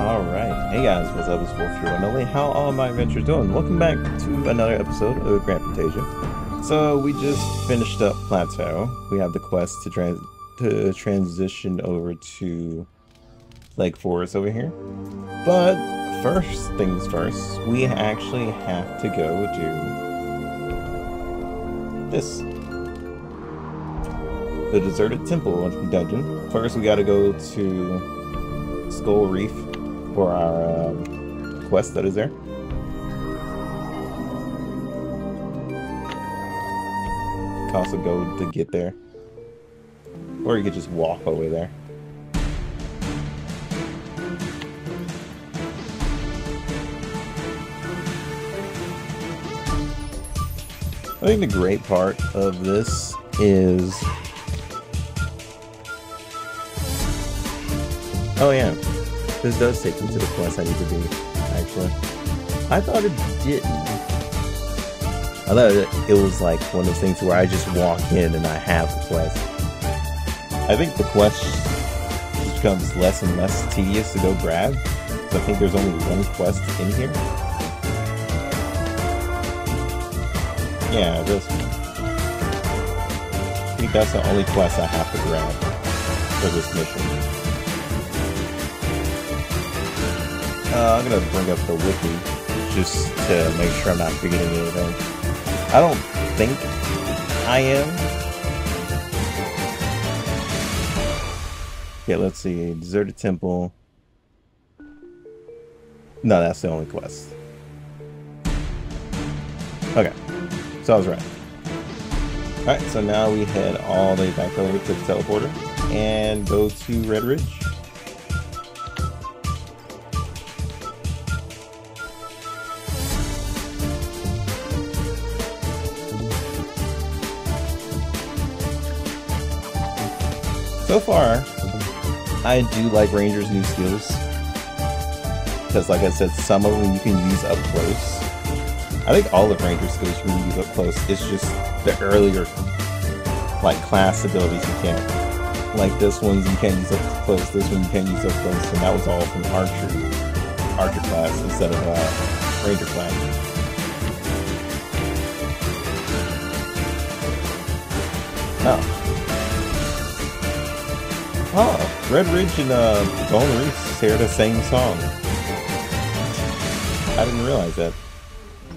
Alright, hey guys, what's up? It's Volf here and only how all my adventures doing? Welcome back to another episode of Grand Fantasia. So we just finished up Plateau. We have the quest to, trans to transition over to Lake Forest over here. But first things first, we actually have to go do this. The Deserted Temple dungeon. First we gotta go to Skull Reef for our um, quest that is there. Cost of gold to get there. Or you could just walk all the way there. I think the great part of this is... Oh yeah, this does take me to the quest I need to do, actually. I thought it didn't. I thought it was like one of those things where I just walk in and I have the quest. I think the quest becomes less and less tedious to go grab. So I think there's only one quest in here. Yeah, this one. I think that's the only quest I have to grab for this mission. Uh, I'm gonna bring up the wiki just to make sure I'm not forgetting anything. I don't think I am. Okay, let's see. Deserted Temple. No, that's the only quest. Okay, so I was right. Alright, so now we head all the way back over to the teleporter and go to Red Ridge. So far, I do like Ranger's new skills. Because like I said, some of them you can use up close. I think all of Ranger's skills you can use up close. It's just the earlier like class abilities you can't. Like this one you can't use up close, this one you can't use up close, and that was all from Archer. Archer class instead of uh, Ranger class. Oh, Red Ridge and uh, Golden Reef share the same song. I didn't realize that.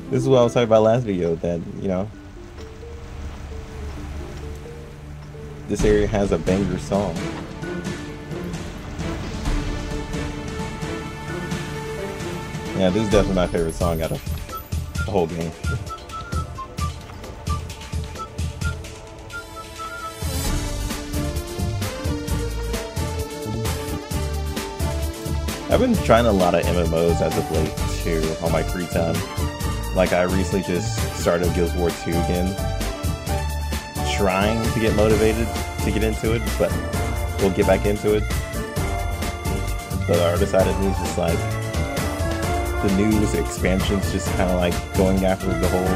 This is what I was talking about last video, that, you know, this area has a banger song. Yeah, this is definitely my favorite song out of the whole game. I've been trying a lot of MMOs as of late too on my free time. Like I recently just started Guild Wars 2 again. Trying to get motivated to get into it, but we'll get back into it. But our decided news just like the news expansions just kinda like going after the whole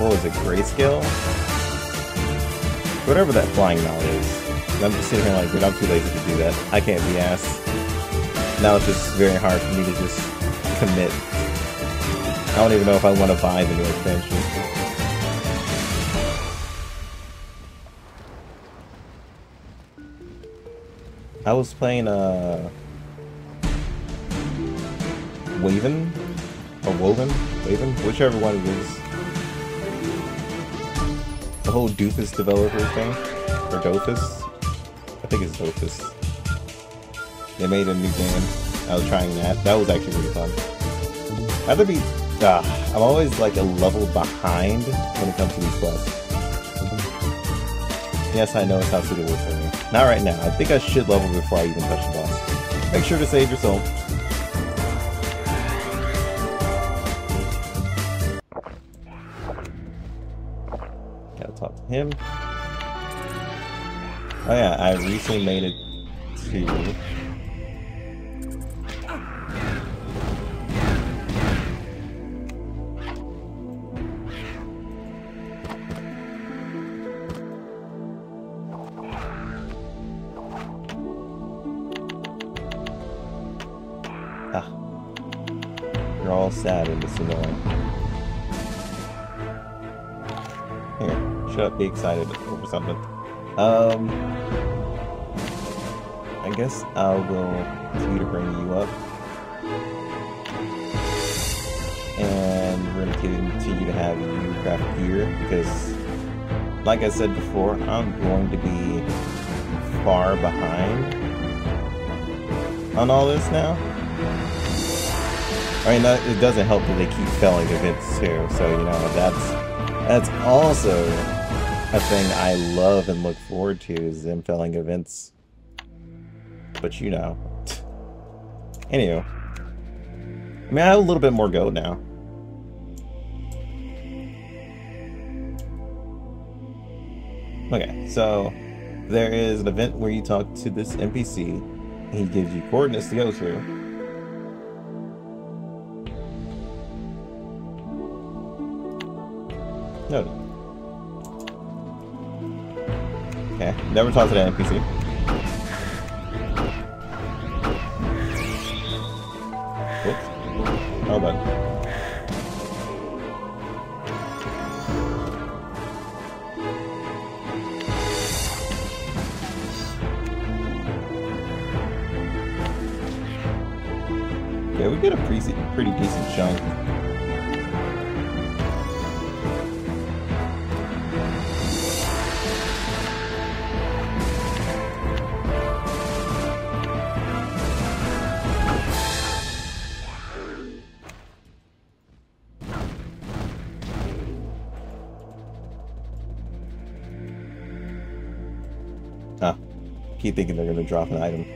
what was it, grayscale? Whatever that flying mount is. And I'm just sitting here like, dude, I'm too lazy to do that. I can't be asked. Now it's just very hard for me to just commit. I don't even know if I want to buy the new expansion. I was playing, uh... Waven? Or Woven? Waven? Whichever one it is. The whole Doofus developer thing. Or Dofus. I think it's Dofus. They made a new game. I was trying that. That was actually really fun. I have to be... Uh, I'm always like a level behind when it comes to these quests. Yes, I know it's not suitable for me. Not right now. I think I should level before I even touch the boss. Make sure to save your soul. Gotta talk to him. Oh yeah, I recently made it to... Ah. sad and it's annoying. Here, shut up, be excited over something. Um, I guess I'll go continue to bring you up. And we're gonna continue to have you craft gear because, like I said before, I'm going to be far behind on all this now. I mean, that, it doesn't help that they keep failing events too, so you know that's that's also a thing I love and look forward to is them filling events. But you know, anyway, I mean, I have a little bit more go now. Okay, so there is an event where you talk to this NPC. He gives you coordinates to go to. Noted. Okay, never talk to that NPC. Whoops. Oh, bud. Yeah, we get a pretty, pretty decent chunk. Keep thinking they're going to drop an item.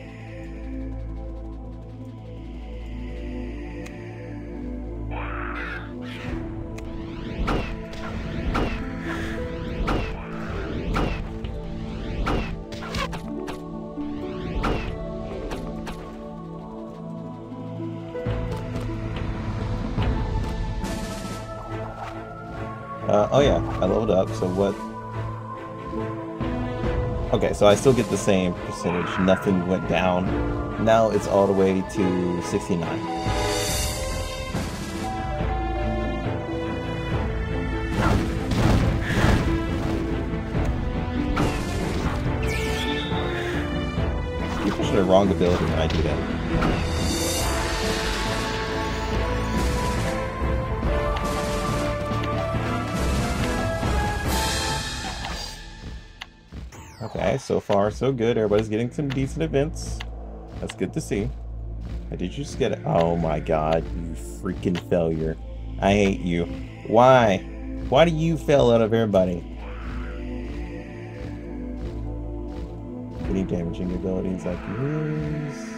Uh, oh yeah, I leveled up, so what... Okay, so I still get the same percentage, nothing went down. Now it's all the way to 69. People should have wrong ability when I do that. So far so good. Everybody's getting some decent events. That's good to see. I did you just get it? Oh my god, you freaking failure. I hate you. Why? Why do you fail out of everybody? Any damaging abilities like this?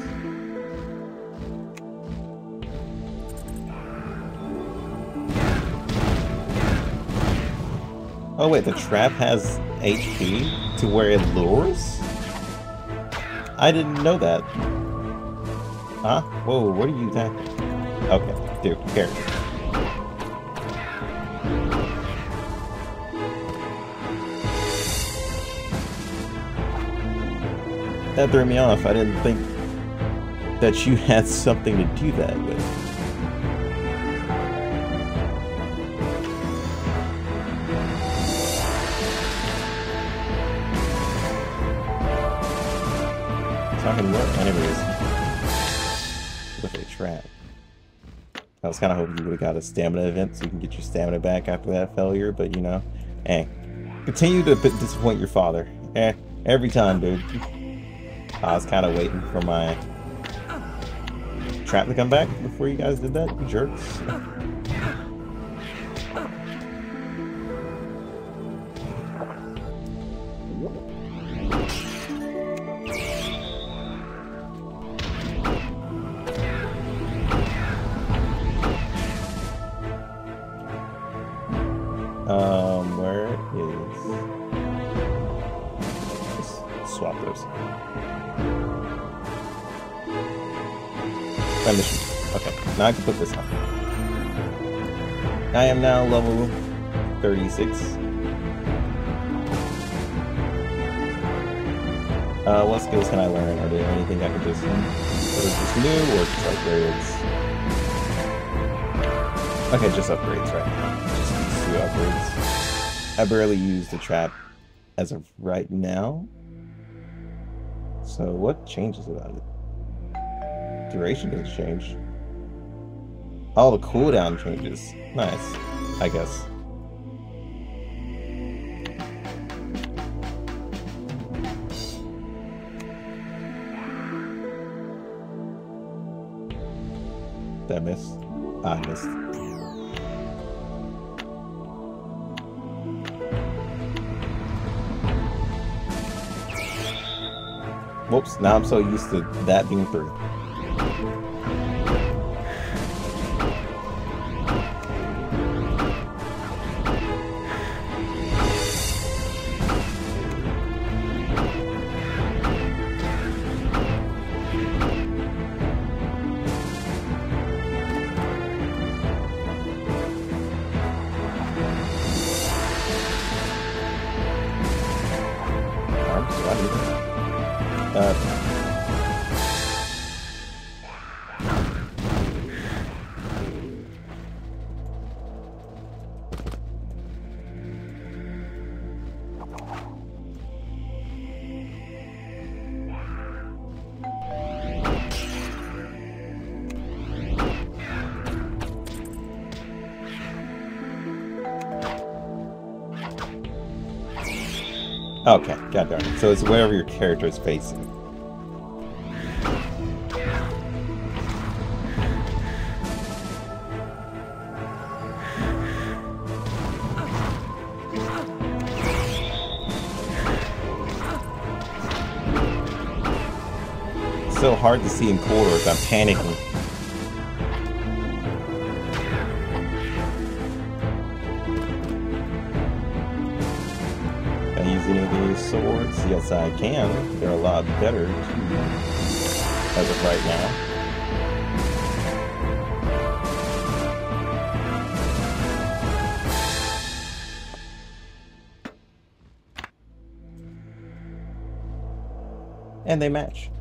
Oh wait, the trap has HP to where it lures? I didn't know that. Huh? Whoa, what are you attacking? Okay, dude, here. That threw me off. I didn't think that you had something to do that with. What? Anyways. With a trap. I was kind of hoping you would have got a stamina event so you can get your stamina back after that failure, but you know, eh. Continue to disappoint your father. Eh, every time, dude. I was kind of waiting for my trap to come back before you guys did that, you jerks. Now level 36. Uh, what skills can I learn? Are there anything I can just, that is just new, or just where Okay, just upgrades right now. Just two upgrades. I barely use the trap as of right now. So what changes about it? Duration doesn't change. Oh, the cooldown changes. Nice, I guess. Did I miss? Ah, I missed. Whoops, now I'm so used to that being through. So it's wherever your character is facing. So hard to see in corridors, I'm panicking. I can. They're a lot better as of right now. And they match.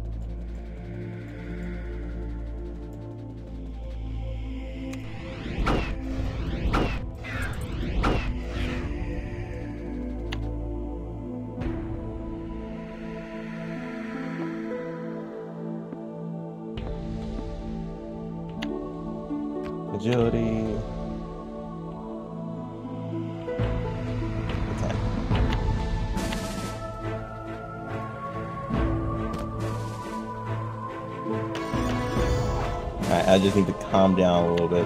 I just need to calm down a little bit.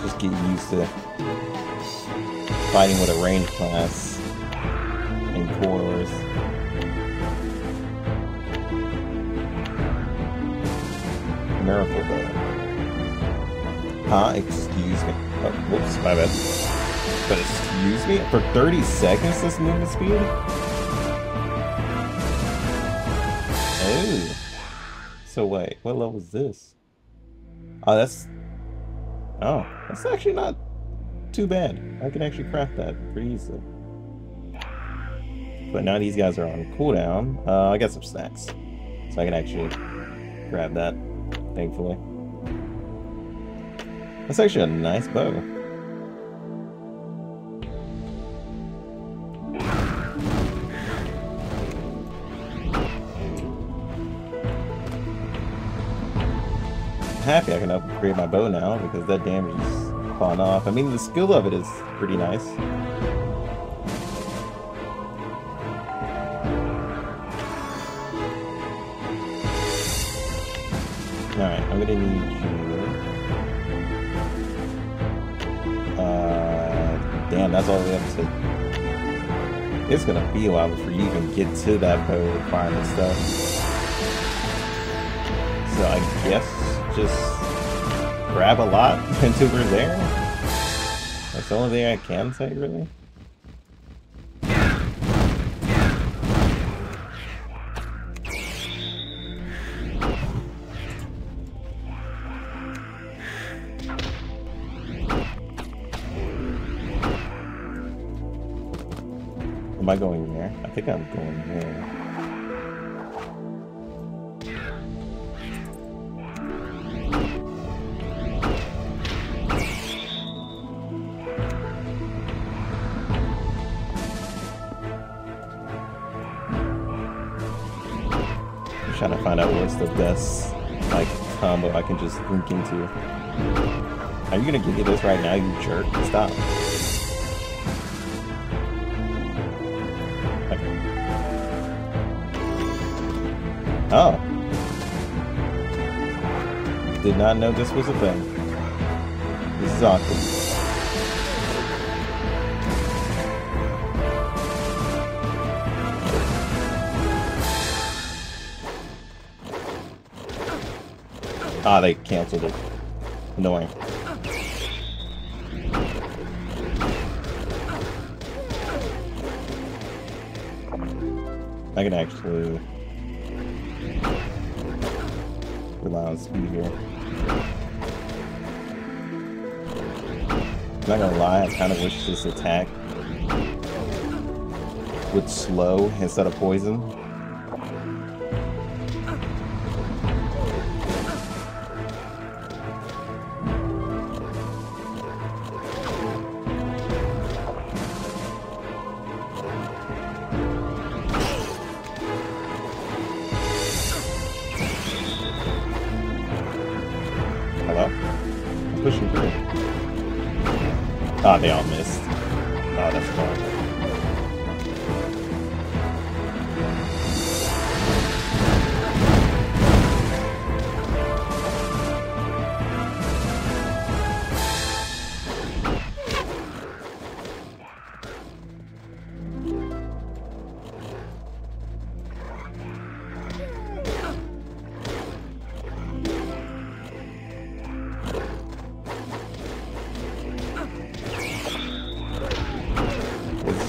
Just get used to fighting with a range class in corridors. Miracle though. Huh? Excuse me. Oh, whoops, my bad. But excuse me? For 30 seconds this movement speed? Oh. So wait, what level is this? Oh, that's... Oh, that's actually not too bad. I can actually craft that pretty easily. But now these guys are on cooldown. Uh, I got some snacks. So I can actually grab that, thankfully. That's actually a nice bow. Happy I can upgrade my bow now because that damage is falling off. I mean, the skill of it is pretty nice. Alright, I'm gonna need uh, Damn, that's all we have to... Say. It's gonna be a while before you even get to that bow requirement stuff. So I guess just grab a lot until we're there. That's the only thing I can say, really. Am I going there? I think I'm going there. To find out what's the best like combo I can just link into. Are you gonna give me this right now, you jerk? Stop. Okay. Oh. Did not know this was a thing. This is awkward. Ah, they canceled it. Annoying. I can actually rely on speed here. I'm not gonna lie, I kind of wish this attack would slow instead of poison.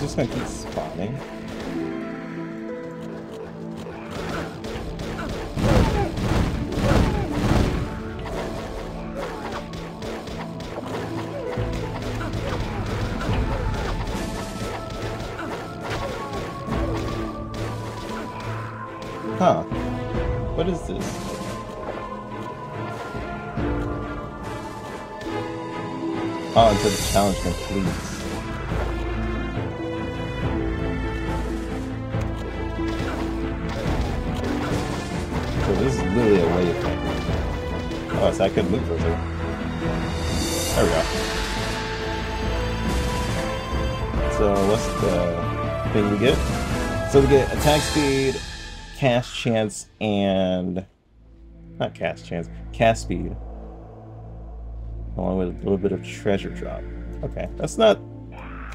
Just gonna keep spawning. Huh. What is this? Oh, until the challenge completes. I could move over. here. There we go. So what's the thing we get? So we get attack speed, cast chance, and not cast chance, cast speed. Along with a little bit of treasure drop. Okay, that's not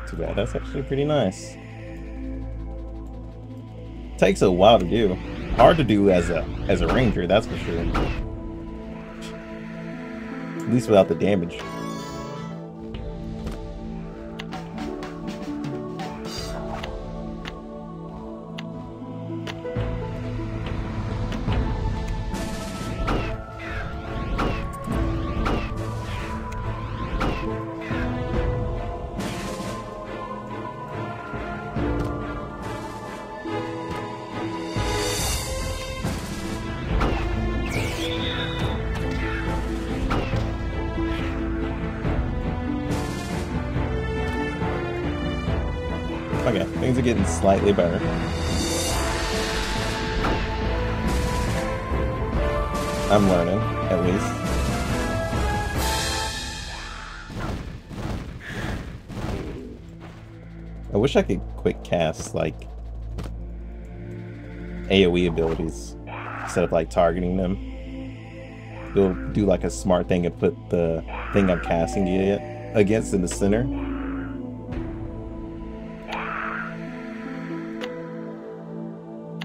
too bad. That's actually pretty nice. Takes a while to do hard to do as a as a ranger, that's for sure. At least without the damage. Wish I could quick cast, like, AoE abilities instead of, like, targeting them. You'll do, like, a smart thing and put the thing I'm casting it against in the center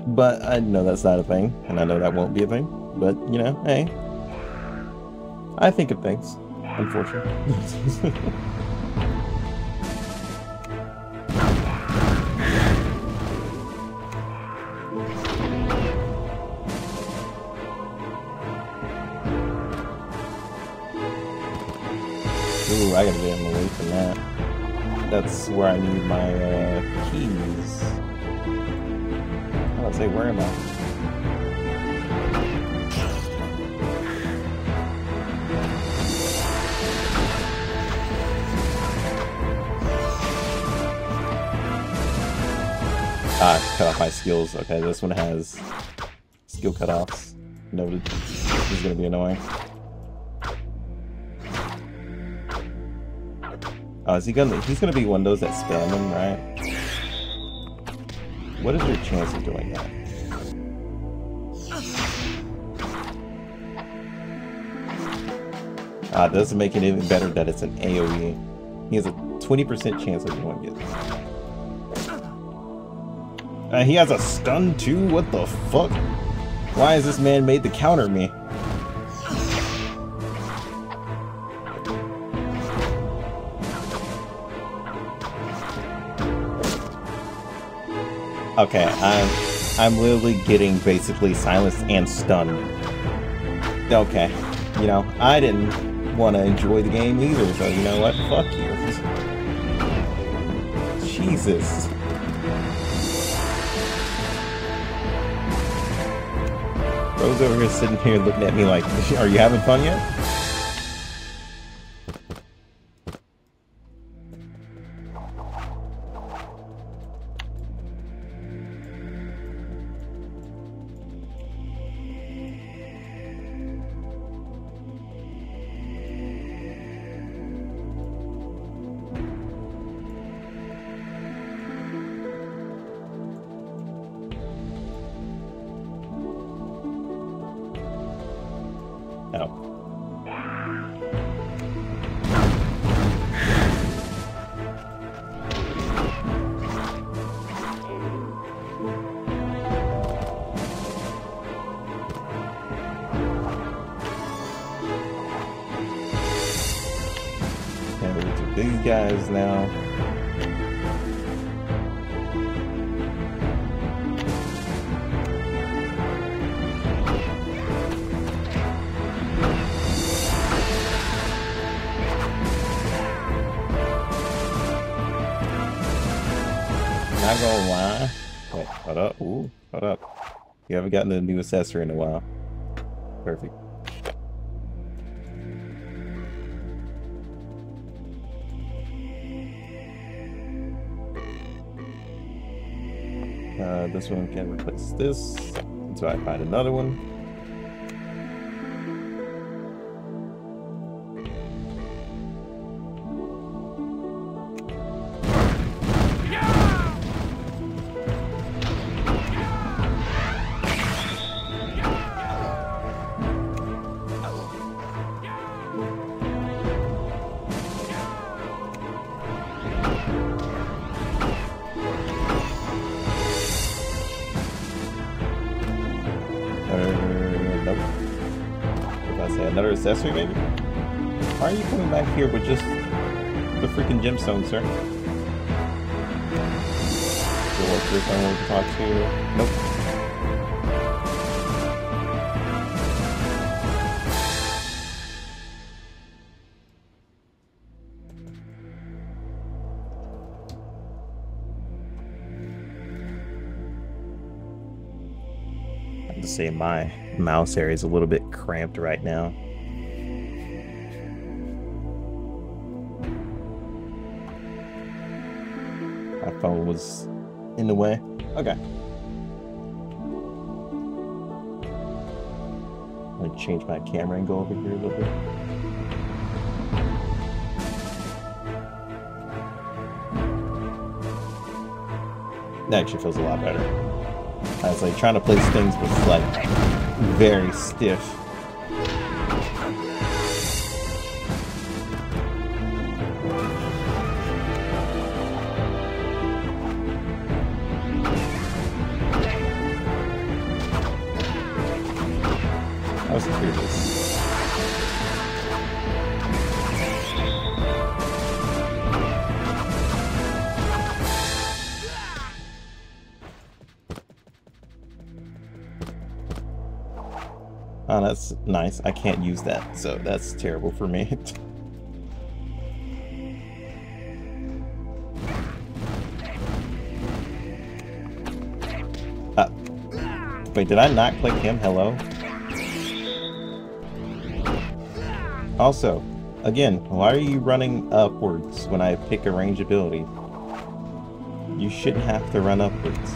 But I know that's not a thing, and I know that won't be a thing. But, you know, hey. I think of things, unfortunately. That's where I need my uh, keys say, where am I? Ah, cut off my skills. Okay, this one has skill cutoffs. Noted. This is gonna be annoying. Oh, is he gonna? He's gonna be one of those that spam him, right? What is your chance of doing that? Ah, it doesn't make it even better that it's an AoE. He has a 20% chance of doing it. Uh, he has a stun too? What the fuck? Why is this man made to counter me? Okay, I'm I'm literally getting basically silenced and stunned. Okay, you know, I didn't want to enjoy the game either, so you know what? Fuck you. Jesus. Rose over here sitting here looking at me like, are you having fun yet? Guys now. Not gonna lie. Wait, oh, hold up. Ooh, hold up. You haven't gotten the new accessory in a while. Perfect. This one can replace this until I find another one. Accessory, maybe? Why are you coming back here with just the freaking gemstone, sir? Still work I want to talk to. Nope. to say my mouse area is a little bit cramped right now. Phone was in the way. Okay. I'm gonna change my camera angle over here a little bit. That actually feels a lot better. I was like trying to place things was like very stiff. Nice. I can't use that, so that's terrible for me. uh, wait, did I not click him? Hello? Also, again, why are you running upwards when I pick a range ability? You shouldn't have to run upwards.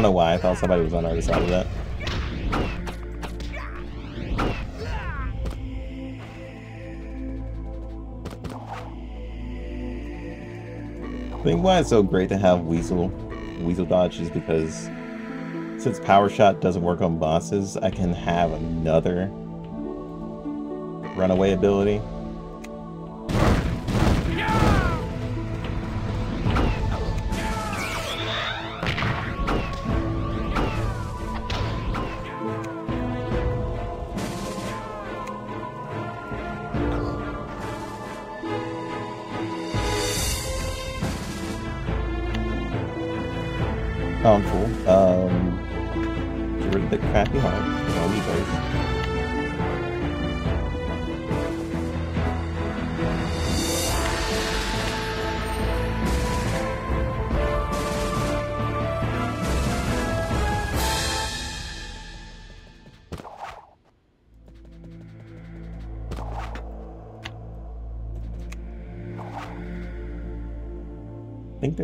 Don't know why, I thought somebody was on the other side of that. I think why it's so great to have Weasel Weasel Dodge is because since Power Shot doesn't work on bosses, I can have another runaway ability.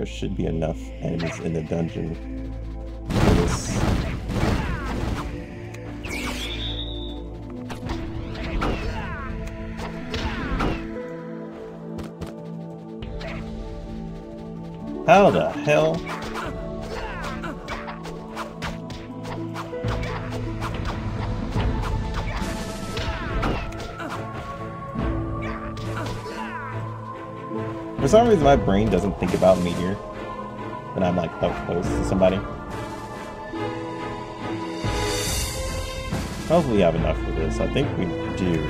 There should be enough enemies in the dungeon some reason, my brain doesn't think about Meteor when I'm like up close to somebody. Hopefully, we have enough for this. I think we do.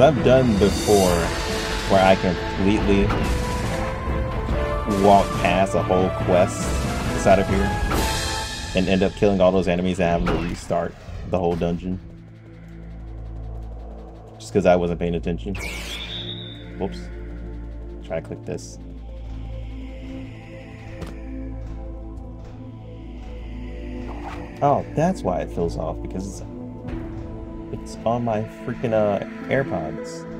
I've done before where I completely walk past a whole quest inside of here and end up killing all those enemies and having to restart the whole dungeon. Just because I wasn't paying attention. Whoops. Try to click this. Oh, that's why it fills off, because it's, on my freaking uh, AirPods.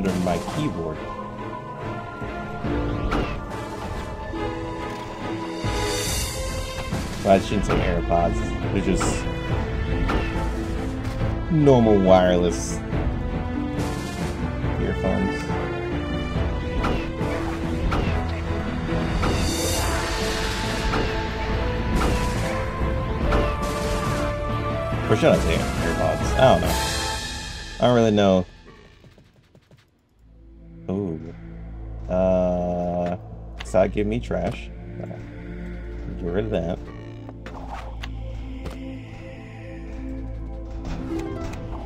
Under my keyboard. Well, I shouldn't say AirPods. They're just normal wireless earphones. Or should I say AirPods? I don't know. I don't really know. Side give me trash. Get rid of that.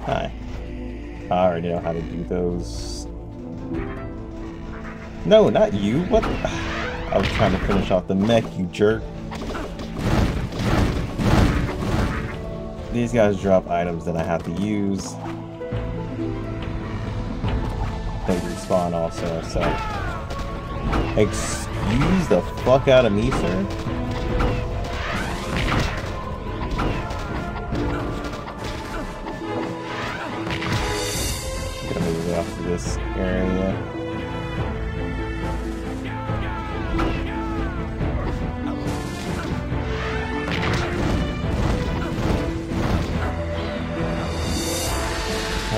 Hi. I already know how to do those. No, not you. What? I was trying to finish off the mech, you jerk. These guys drop items that I have to use. They respawn also, so... Excuse the fuck out of me, sir. Gonna move off to this area.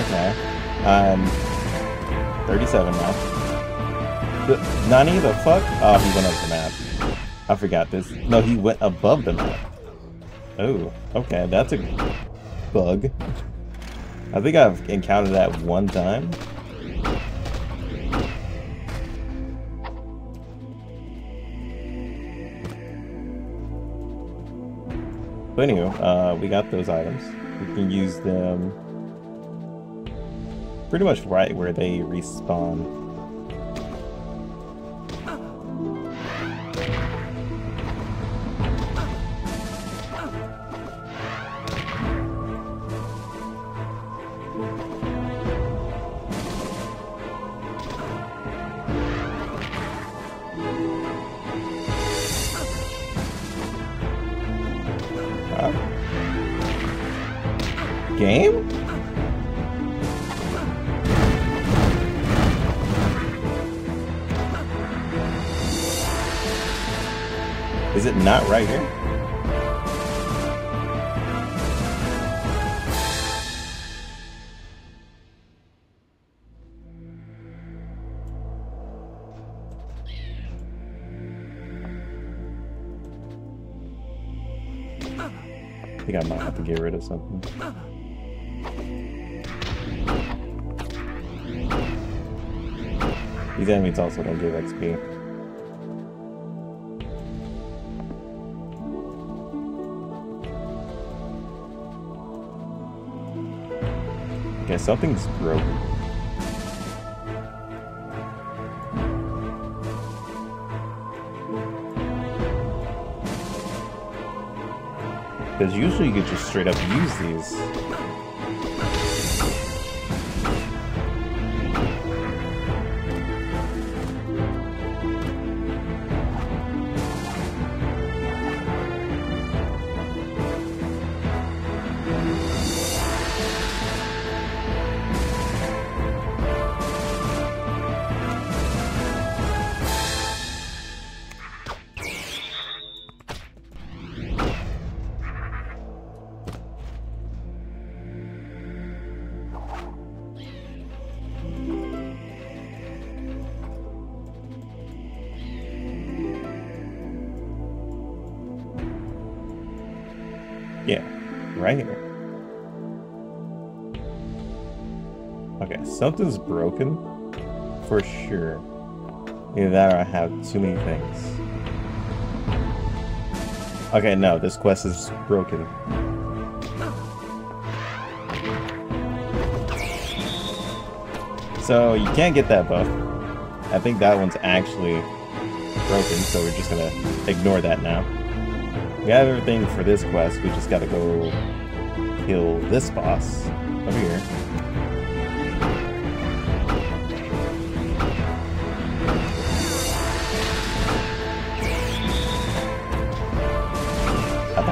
Okay. I'm 37 now. Nani, the fuck? Oh, he went over the map. I forgot this. No, he went above the map. Oh, okay, that's a bug. I think I've encountered that one time. But anyway, uh, we got those items. We can use them pretty much right where they respawn. Also don't give XP. Okay, something's broken. Because usually you could just straight up use these. Something's broken for sure. Either that or I have too many things. Okay, no, this quest is broken. So you can't get that buff. I think that one's actually broken, so we're just gonna ignore that now. We have everything for this quest, we just gotta go kill this boss over here.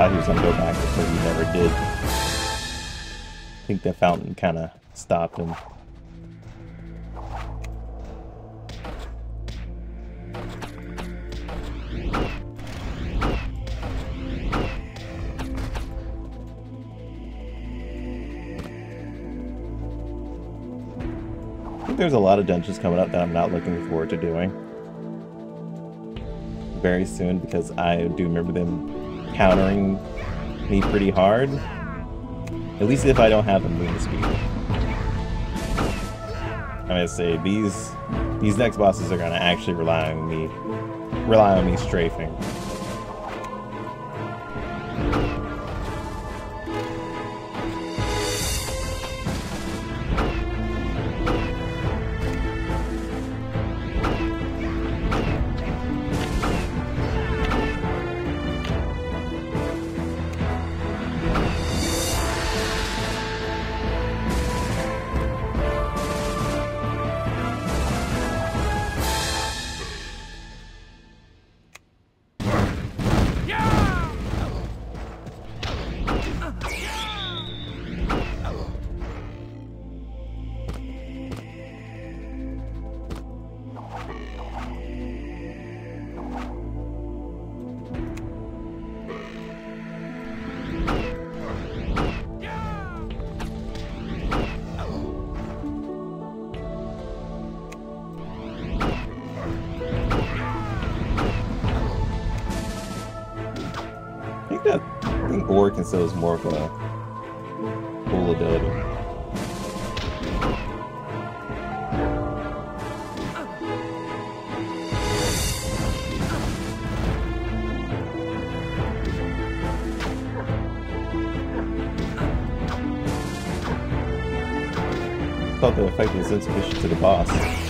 Thought he was gonna go back, but he never did. I think the fountain kind of stopped him. think there's a lot of dungeons coming up that I'm not looking forward to doing very soon because I do remember them countering me pretty hard. At least if I don't have the moon speed. I'm gonna say these these next bosses are gonna actually rely on me rely on me strafing. So it's more of a cool ability. thought the effect was insufficient to the boss.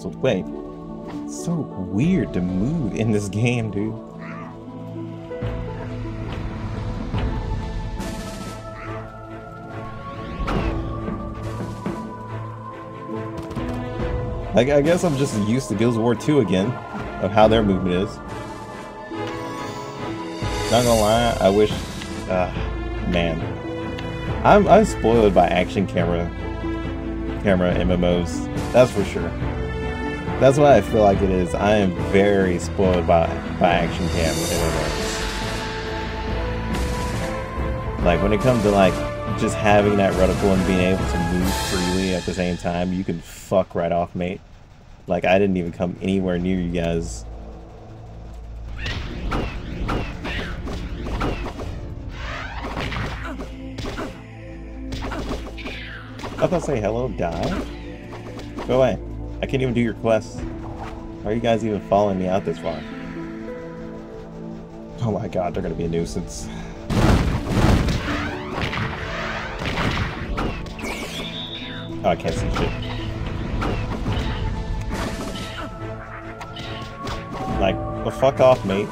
Cancelled. Wait. So weird to move in this game, dude. Like, I guess I'm just used to Guild War 2 again, of how their movement is. Not gonna lie, I wish... Uh, man. I'm, I'm spoiled by action camera camera MMOs, that's for sure. That's what I feel like it is. I am very spoiled by, by action cam. Like, when it comes to, like, just having that reticle and being able to move freely at the same time, you can fuck right off, mate. Like, I didn't even come anywhere near you guys. I thought say hello, die? Go away. I can't even do your quests. Why are you guys even following me out this far? Oh my god, they're gonna be a nuisance. Oh, I can't see shit. Like, well, fuck off, mate.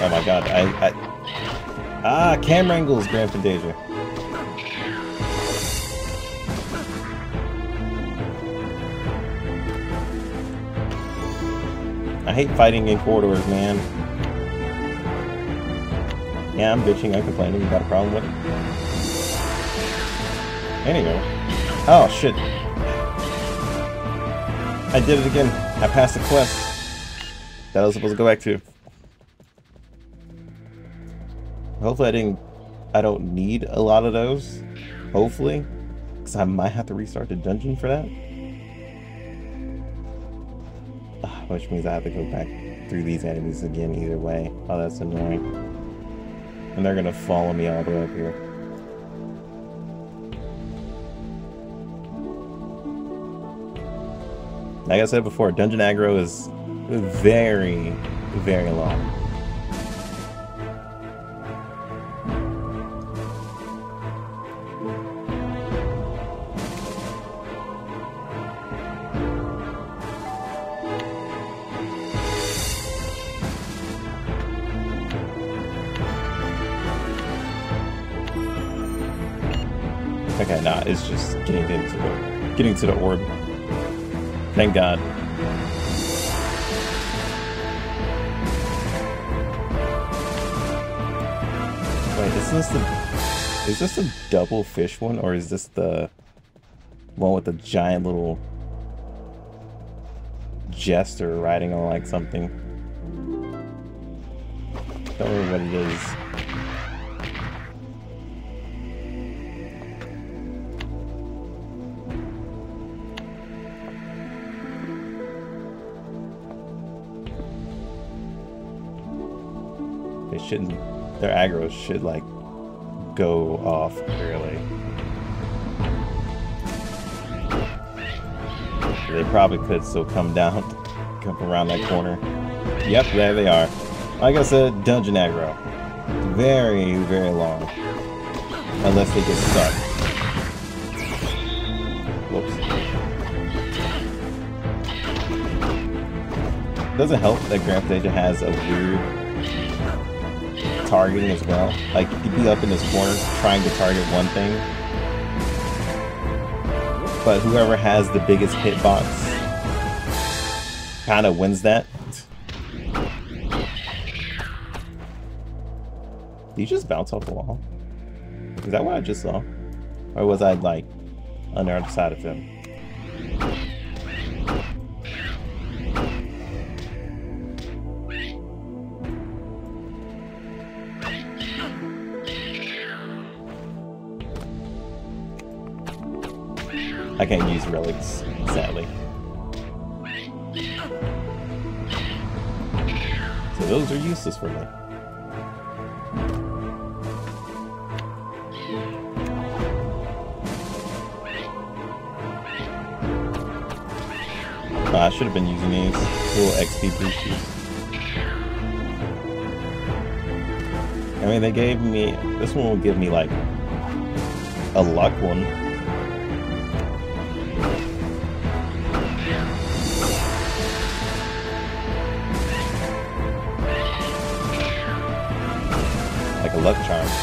Oh my god, I... I ah, camera angles, Grand Fantasia. Hate fighting in corridors, man. Yeah, I'm bitching, I'm complaining, you got a problem with it? Anyway. Oh, shit. I did it again. I passed the quest that I was supposed to go back to. Hopefully I didn't... I don't need a lot of those. Hopefully. Because I might have to restart the dungeon for that. Which means I have to go back through these enemies again either way. Oh, that's annoying. And they're gonna follow me all the way up here. Like I said before, dungeon aggro is very, very long. It's just getting into the getting to the orb. Thank God. Wait, is this the is this a double fish one or is this the one with the giant little jester riding on like something? Don't know what it is. Shouldn't, their aggro should like go off early. They probably could still come down, come around that corner. Yep, there they are. Like I said, dungeon aggro. Very, very long. Unless they get stuck. Whoops. Doesn't help that Grand Fantasia has a weird targeting as well. Like, could be up in this corner trying to target one thing, but whoever has the biggest hitbox kind of wins that. Did just bounce off the wall? Is that what I just saw? Or was I, like, on the other side of him? Sadly. So those are useless for me. Oh, I should have been using these little XP boosters. I mean, they gave me... This one will give me, like, a luck one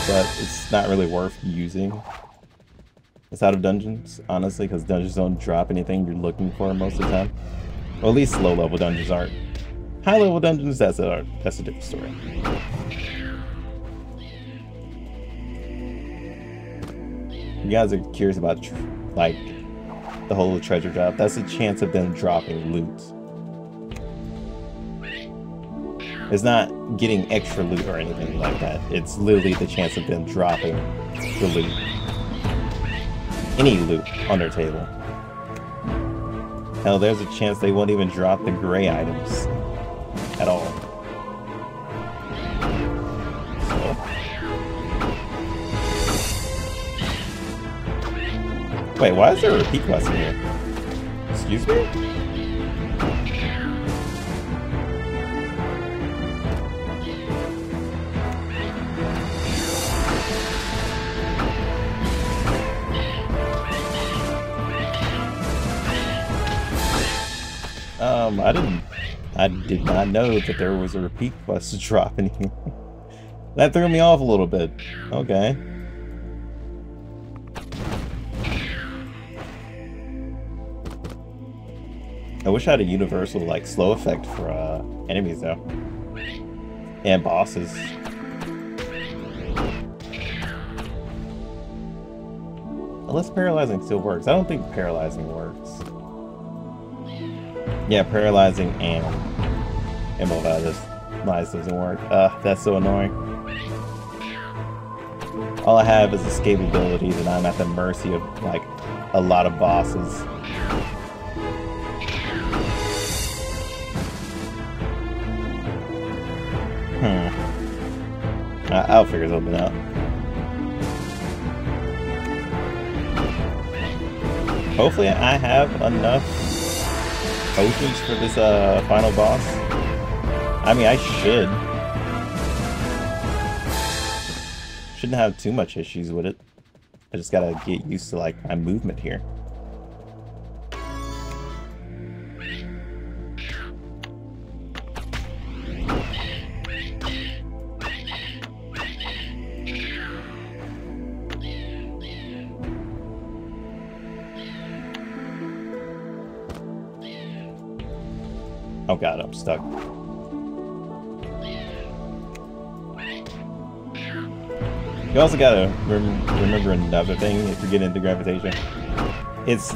but it's not really worth using. It's out of dungeons, honestly, because dungeons don't drop anything you're looking for most of the time. Well, at least low-level dungeons aren't. High-level dungeons, that's a, that's a different story. You guys are curious about, like, the whole treasure drop. That's a chance of them dropping loot. It's not getting extra loot or anything like that. It's literally the chance of them dropping the loot. Any loot on their table. Hell, there's a chance they won't even drop the gray items at all. Wait, why is there a repeat quest in here? Excuse me? I didn't, I did not know that there was a repeat quest dropping here. that threw me off a little bit. Okay. I wish I had a universal, like, slow effect for, uh, enemies, though. And bosses. Unless paralyzing still works. I don't think paralyzing works. Yeah, paralyzing and immobilize doesn't work. Ugh, that's so annoying. All I have is escapability, and I'm at the mercy of, like, a lot of bosses. Hmm. I'll figure something out. Hopefully I have enough potions for this uh, final boss? I mean, I should. Shouldn't have too much issues with it. I just gotta get used to like my movement here. I'm stuck. You also gotta rem remember another thing if you're getting into Grand Fantasia. It's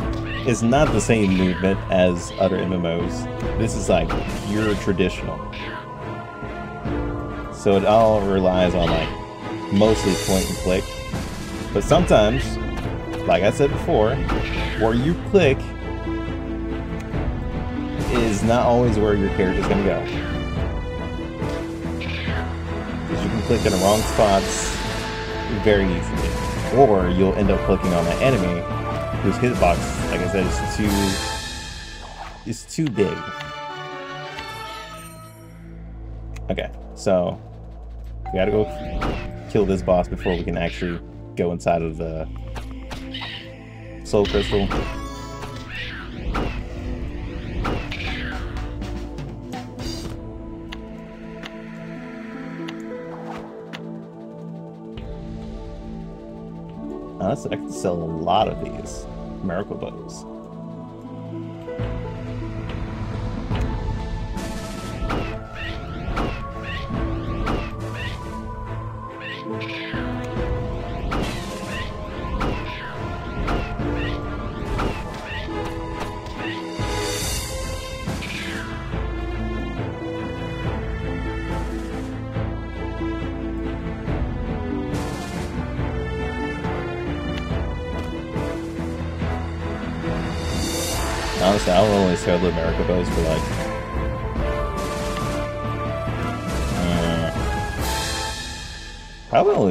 it's not the same movement as other MMOs. This is like pure traditional. So it all relies on like mostly point and click. But sometimes, like I said before, where you click not always where your character's to go. Because you can click in the wrong spots very easily. Or you'll end up clicking on an enemy whose hitbox, like I said, is too... is too big. Okay, so... We gotta go kill this boss before we can actually go inside of the Soul Crystal. Honestly, I could sell a lot of these miracle bows.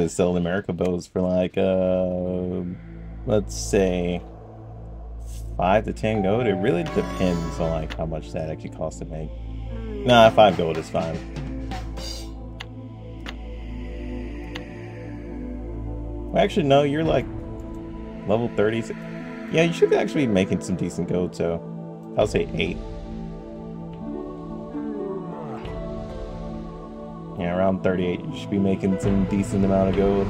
Only sell America bows for like, uh, let's say, 5 to 10 gold. It really depends on like how much that actually costs to make. Nah, 5 gold is fine. Well, actually, no, you're like level 30. Yeah, you should actually be making some decent gold, so I'll say 8. Yeah, around 38. You should be making some decent amount of gold.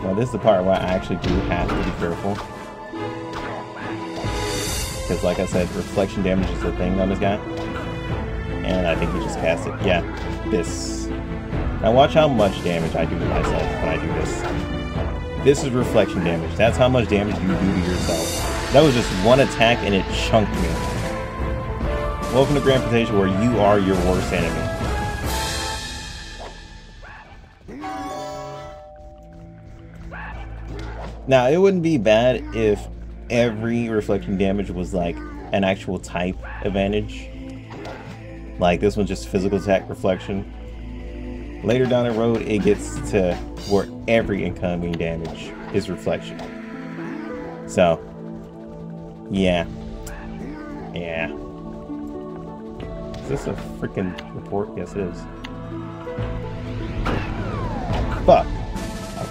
Now this is the part where I actually do have to be careful. Because like I said, reflection damage is the thing on this guy. And I think he just cast it. Yeah, this. Now watch how much damage I do to myself when I do this. This is reflection damage. That's how much damage you do to yourself. That was just one attack and it chunked me. Welcome to Grand Fantasia where you are your worst enemy. Now, it wouldn't be bad if every reflection damage was like an actual type advantage. Like this one's just physical attack reflection. Later down the road, it gets to where every incoming damage is reflection. So, yeah. Yeah. Is this a freaking report? Yes, it is. Fuck.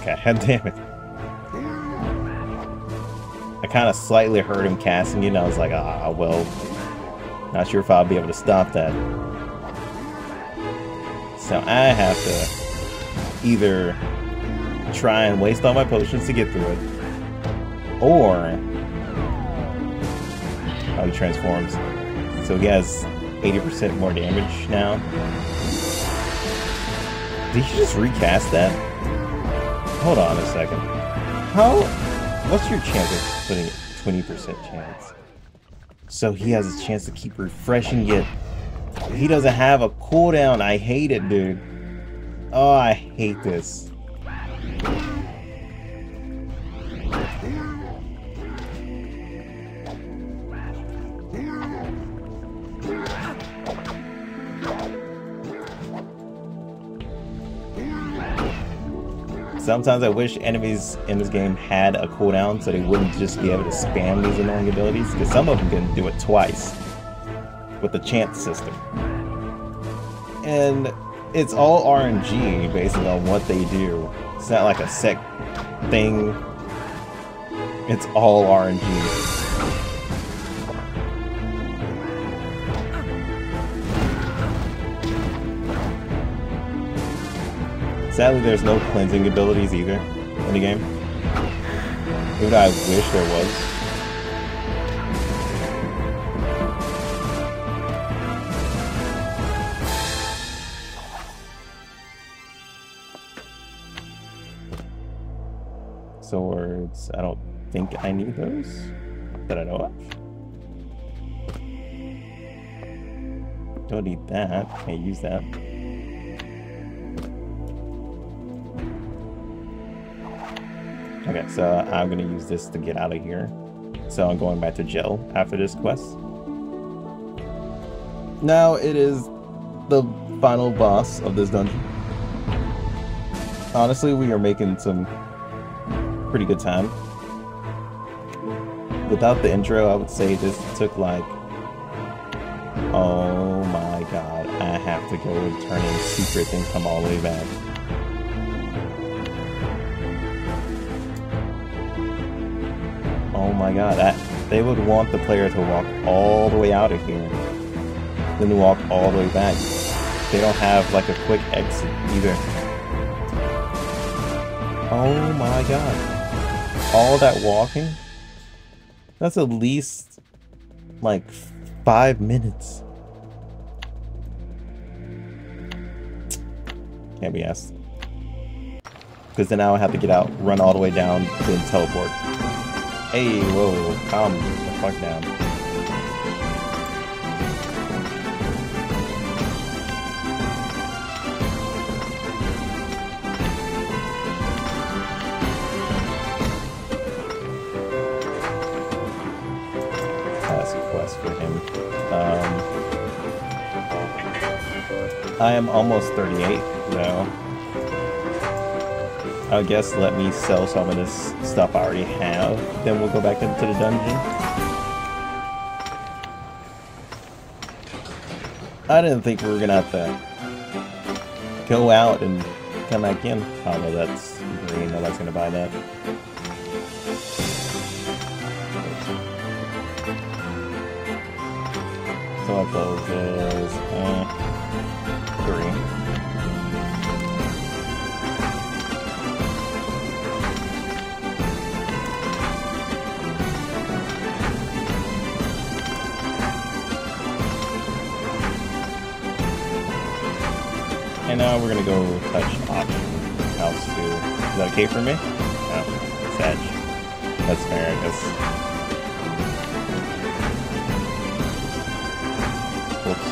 Okay, damn it. I kind of slightly heard him casting it, and I was like, ah, well, not sure if I'll be able to stop that. So I have to either try and waste all my potions to get through it, or oh, he transforms. So he has 80% more damage now. Did you just recast that? Hold on a second. How What's your chance of putting it 20% chance? So he has a chance to keep refreshing it. He doesn't have a cooldown. I hate it, dude. Oh, I hate this. Sometimes I wish enemies in this game had a cooldown so they wouldn't just be able to spam these annoying abilities, because some of them can do it twice with the chance system. And it's all RNG based on what they do. It's not like a set thing. It's all RNG. Sadly, there's no cleansing abilities either in the game. Even though I wish there was. Swords, I don't think I need those that I know of. Don't need that, can't use that. Okay, so I'm gonna use this to get out of here. So I'm going back to jail after this quest. Now it is the final boss of this dungeon. Honestly, we are making some pretty good time. Without the intro, I would say this took like... Oh my god, I have to go and turn in secret and come all the way back. Oh my god, that they would want the player to walk all the way out of here, then walk all the way back. They don't have like a quick exit either. Oh my god. All that walking? That's at least like five minutes. Can't be asked. Because then I have to get out, run all the way down, then teleport. Hey, whoa, calm the fuck down. I'm almost 38 now. I guess let me sell some of this stuff I already have. Then we'll go back into the dungeon. I didn't think we were gonna have to go out and come back in. Oh no, that's green. Nobody's gonna buy that. So I those this. Eh. Now we're gonna go touch auction house two. Is that okay for me? No, it's edge. That's fair, I guess. Whoops.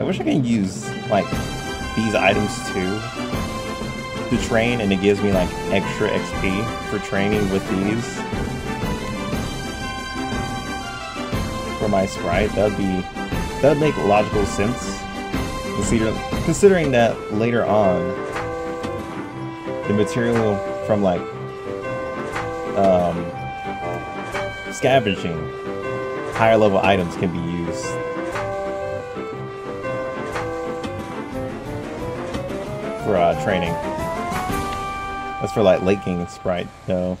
I wish I could use, like, these items too to train and it gives me like extra XP for training with these for my sprite. That would be that would make logical sense. Considering considering that later on the material from like um, scavenging higher level items can be used for uh, training. That's for like Lake King Sprite, though.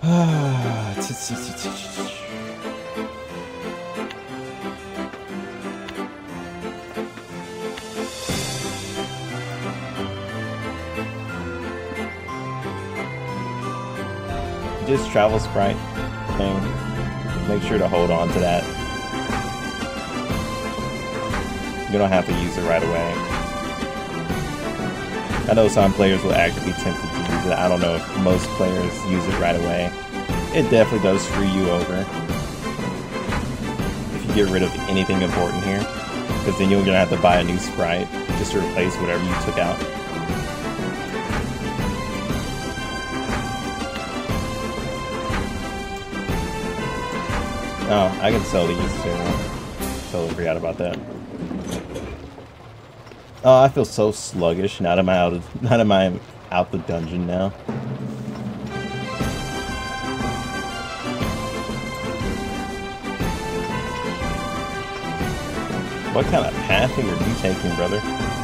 Just travel sprite thing. Make sure to hold on to that. You don't have to use it right away. I know some players will actually be tempted to use it. I don't know if most players use it right away. It definitely does screw you over. If you get rid of anything important here. Because then you're going to have to buy a new sprite just to replace whatever you took out. Oh, I can sell these too. Totally forgot about that. Oh, I feel so sluggish now that I'm out of, now that I'm out the dungeon now. What kind of pathing are you taking, brother?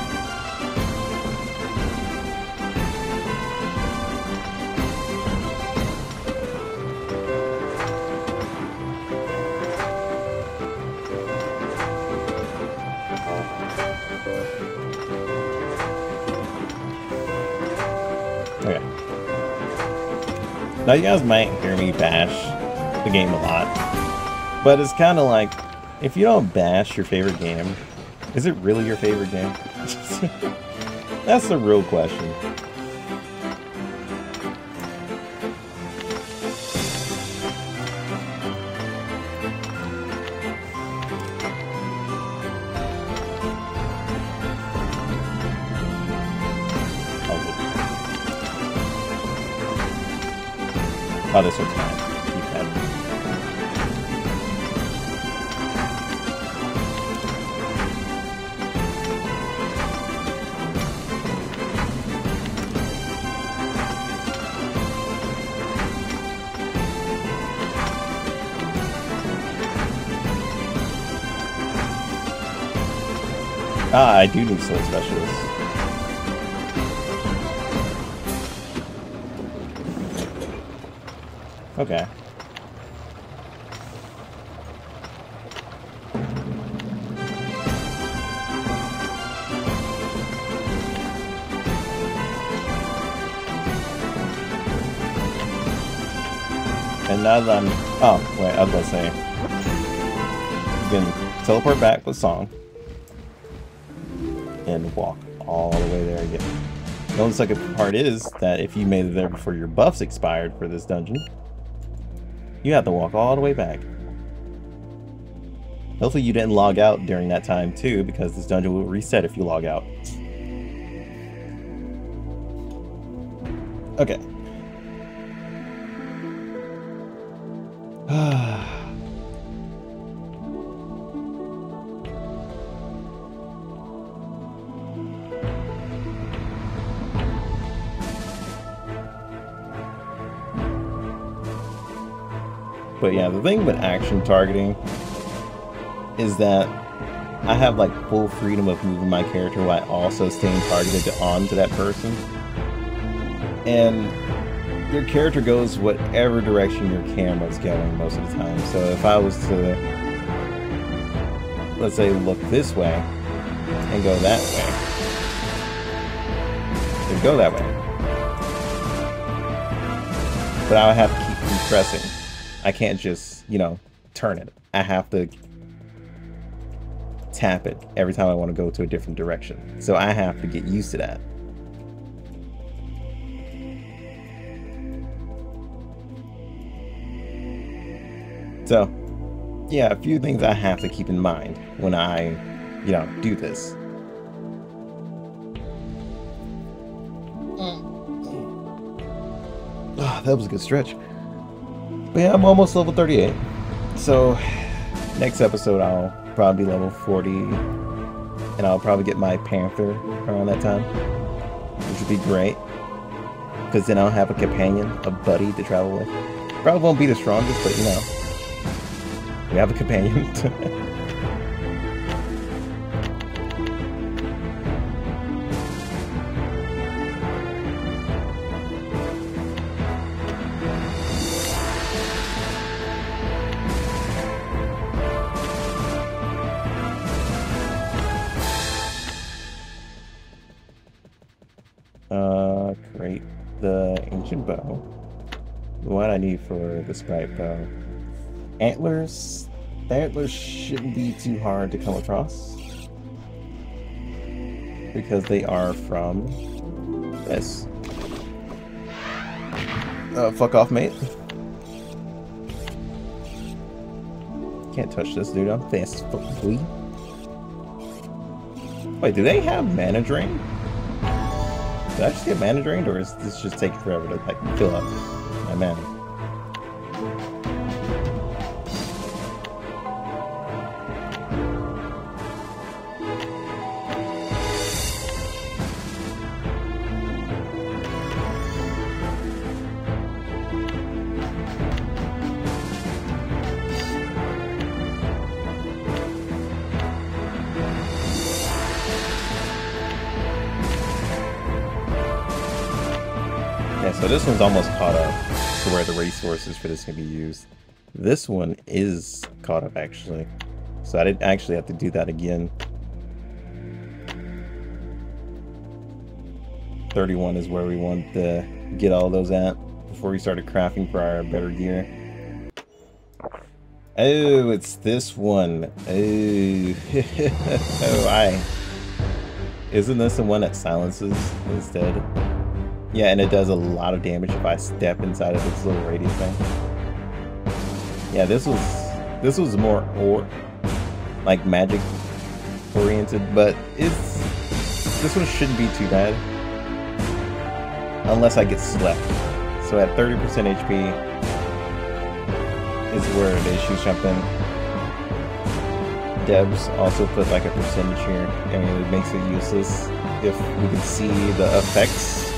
Now you guys might hear me bash the game a lot, but it's kind of like, if you don't bash your favorite game, is it really your favorite game? That's the real question. Do need sword specialists. Okay. And now that I'm... Oh, wait, I was going to say... You can teleport back with Song. The only second part is that if you made it there before your buffs expired for this dungeon, you have to walk all the way back. Hopefully you didn't log out during that time too, because this dungeon will reset if you log out. Okay. Ah. But yeah, the thing with action targeting is that I have like full freedom of moving my character while also staying targeted to that person. And your character goes whatever direction your camera's going most of the time. So if I was to, let's say, look this way and go that way, it would go that way. But I would have to keep compressing. I can't just, you know, turn it. I have to tap it every time I want to go to a different direction. So I have to get used to that. So, yeah, a few things I have to keep in mind when I, you know, do this. Oh, that was a good stretch. But yeah, I'm almost level 38. So, next episode I'll probably be level 40. And I'll probably get my Panther around that time. Which would be great. Because then I'll have a companion, a buddy to travel with. Probably won't be the strongest, but you know. We have a companion. the bow. What I need for the sprite bow antlers. The antlers shouldn't be too hard to come across. Because they are from this. Uh, fuck off, mate. Can't touch this dude. I'm fast. Wait, do they have mana drain? Did I just get mana drained, or is this just taking forever to like fill up my mana? This one's almost caught up to where the resources for this can be used. This one is caught up actually. So I didn't actually have to do that again. 31 is where we want to get all those at before we started crafting for our better gear. Oh, it's this one. Oh, oh I. Isn't this the one that silences instead? Yeah, and it does a lot of damage if I step inside of this little radius thing. Yeah, this was this was more or like magic oriented, but it's this one shouldn't be too bad unless I get slept. So at 30% HP is where the issues jump in. Devs also put like a percentage here. I mean, it makes it useless if we can see the effects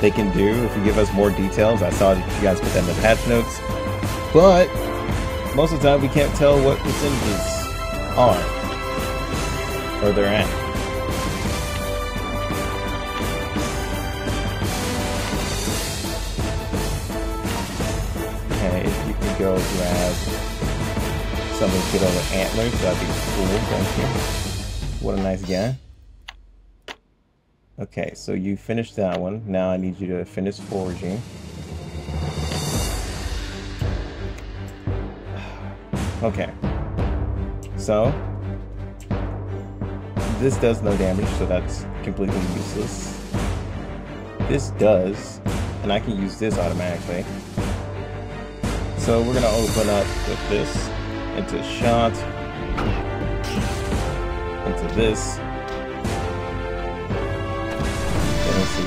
they can do if you give us more details. I saw you guys put that in the patch notes. But most of the time we can't tell what percentages are or they're at. Okay, if you could go grab some of the over antlers, that'd be cool. Thank you. What a nice guy. Okay, so you finished that one. Now I need you to finish foraging. Okay. So, this does no damage, so that's completely useless. This does, and I can use this automatically. So we're gonna open up with this into a shot, into this,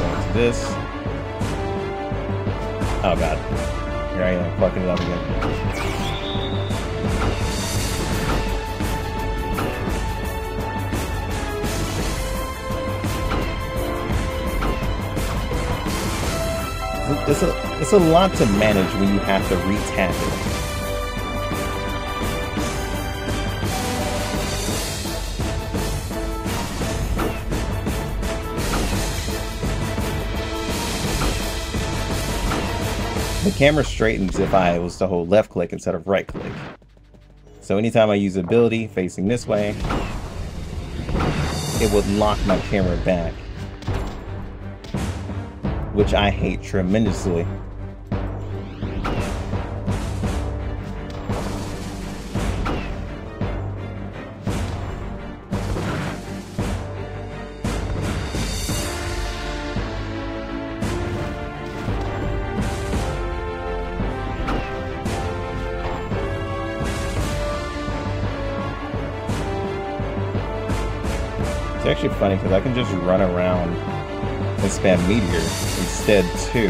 into this. Oh god. Here I am, fucking it up again. It's a, it's a lot to manage when you have to re-tap it. The camera straightens if I was to hold left click instead of right click. So anytime I use ability facing this way, it would lock my camera back. Which I hate tremendously. Funny because I can just run around and spam Meteor instead too.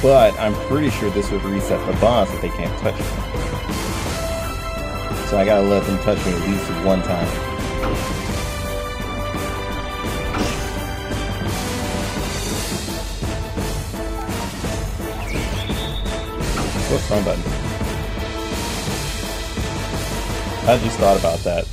But I'm pretty sure this would reset the boss if they can't touch me. So I gotta let them touch me at least one time. What's wrong button? I just thought about that.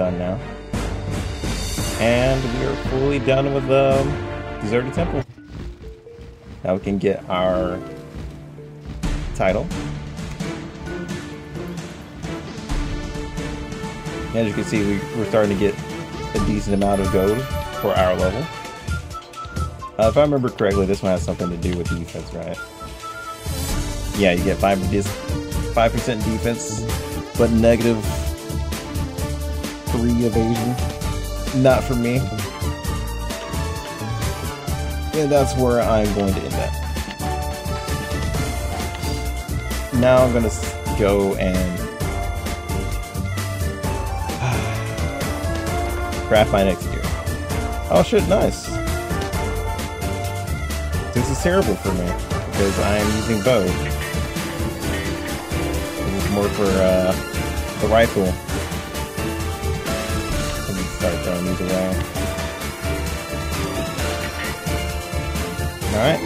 Done now. And we are fully done with the um, Deserted Temple. Now we can get our title. As you can see, we, we're starting to get a decent amount of gold for our level. Uh, if I remember correctly, this one has something to do with defense, right? Yeah, you get 5% 5% defense, but negative 3 evasion. Not for me. And that's where I'm going to end that. Now I'm going to go and craft my next gear. Oh shit, nice. This is terrible for me because I am using bow. Is more for uh, the rifle. Away. Alright.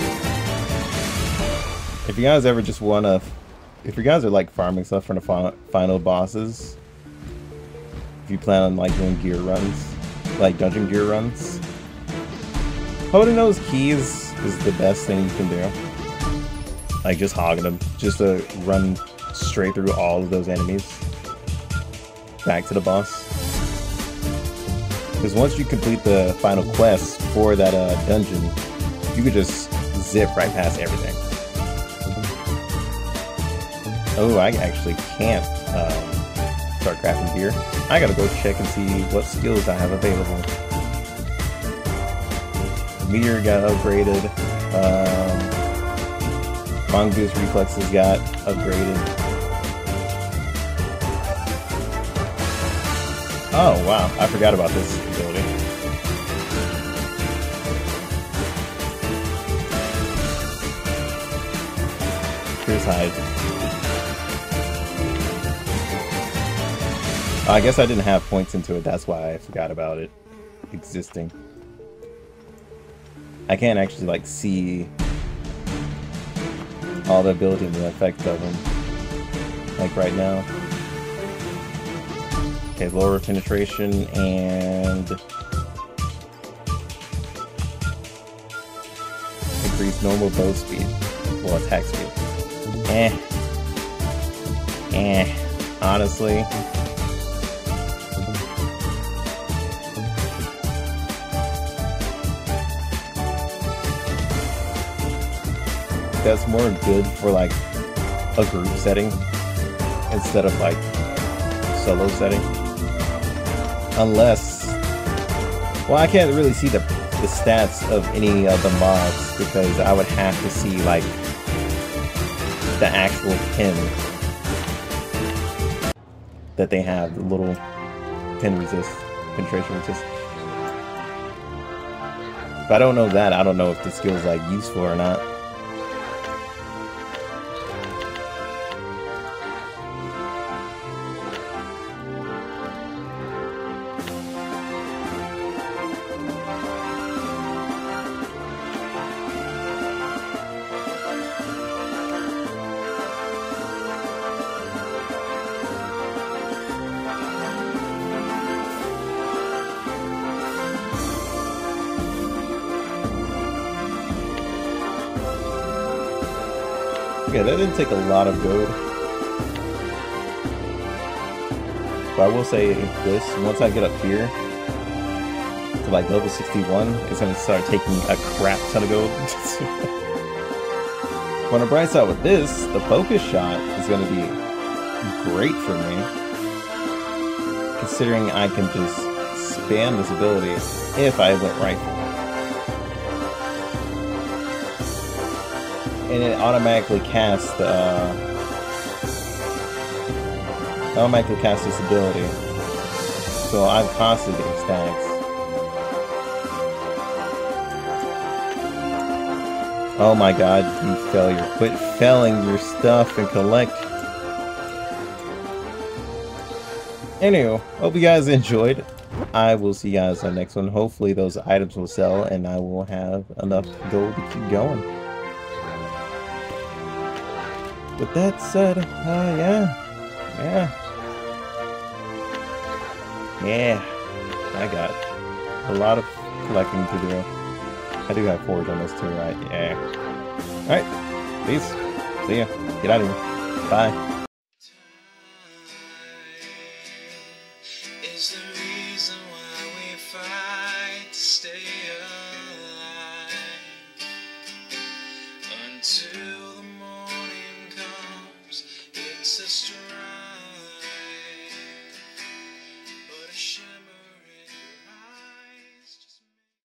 If you guys ever just wanna... If you guys are like farming stuff for the final, final bosses, if you plan on like doing gear runs, like dungeon gear runs, holding those keys is the best thing you can do. Like just hogging them, just to run straight through all of those enemies back to the boss. Because once you complete the final quest for that uh, dungeon, you could just zip right past everything. Oh, I actually can't um, start crafting gear. I gotta go check and see what skills I have available. Meteor got upgraded. Um, Mongoose reflexes got upgraded. Oh wow, I forgot about this ability. hide. I guess I didn't have points into it, that's why I forgot about it existing. I can't actually like see all the ability and the effect of them like right now. Okay, lower penetration and increase normal bow speed, well attack speed. Eh. Eh. Honestly. That's more good for like a group setting instead of like solo setting. Unless, well, I can't really see the, the stats of any of the mods because I would have to see like the actual pin that they have, the little pin resist, penetration resist. If I don't know that, I don't know if the skill is like useful or not. Okay, that didn't take a lot of gold. But I will say this, once I get up here to like level 61, it's gonna start taking a crap ton of gold. On a bright side with this, the focus shot is gonna be great for me. Considering I can just spam this ability if I went rifle. And it automatically casts uh, automatically casts this ability. So I'm constantly getting stacks. Oh my god, you failure. Quit felling your stuff and collect. Anywho, hope you guys enjoyed. I will see you guys on the next one. Hopefully those items will sell and I will have enough gold to keep going. With that said, uh, yeah. Yeah. Yeah. I got a lot of collecting to do. I do have forge on this too, right? Yeah. Alright. Peace. See ya. Get out of here. Bye.